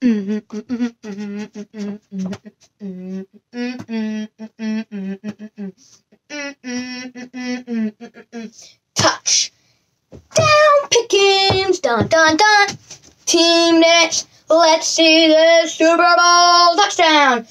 Touch. Down Pickens. Dun dun dun. Team Nets. Let's see the Super Bowl touchdown.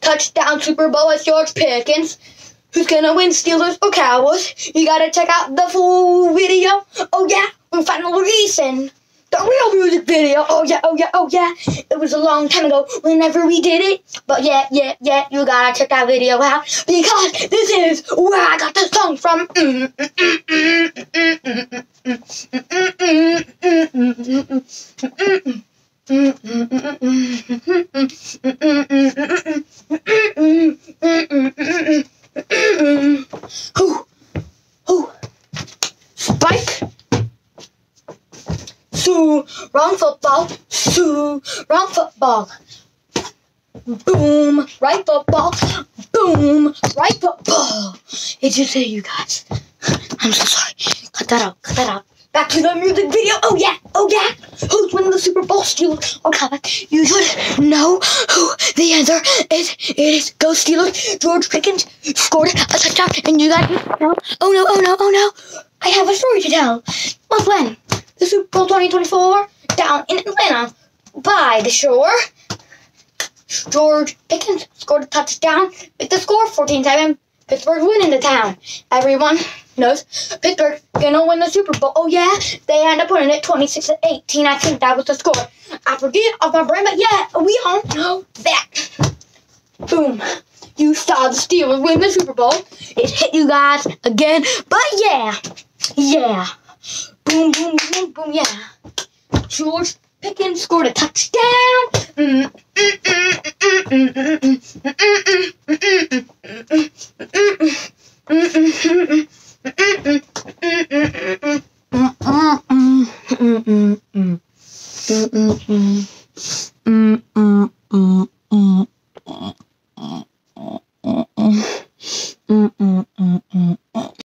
Touchdown Super Bowl with George Pickens. Who's gonna win, Steelers or Cowboys? You gotta check out the full video. Oh yeah, we final reason. The real music video. Oh yeah, oh yeah, oh yeah. It was a long time ago whenever we did it. But yeah, yeah, yeah, you gotta check that video out because this is where I got the song from. Who? Who? Spike? Sue, wrong football. Sue, wrong football. Boom, right football. Boom, right football. It's just say you guys. I'm so sorry. Cut that out. Cut that out. Back to the music video. Oh yeah. Oh yeah. Who's winning the Super Bowl? Steelers oh, or Cowboys? You should know who the answer is. It is Go Steelers. George Pickens scored a touchdown, and you guys know. Oh no! Oh no! Oh no! I have a story to tell. Well, when the Super Bowl 2024 down in Atlanta by the shore. George Pickens scored a touchdown with the score 14-7. Pittsburgh winning the town. Everyone knows Pittsburgh gonna win the Super Bowl. Oh yeah, they end up winning it 26 to 18. I think that was the score. I forget off my brain, but yeah, we all know that. Boom. You saw the Steelers win the Super Bowl. It hit you guys again, but yeah, yeah. Boom, boom, boom, boom, yeah. George Pickens scored a touchdown. Mm-mm.